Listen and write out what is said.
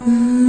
Mm.